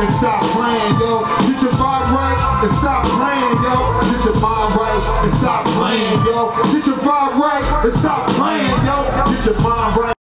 and stop playing, yo. Get your vibe right and stop playing, yo. Get your mind right and stop playing, yo. Get your vibe right and stop playing, yo. Get your mind right.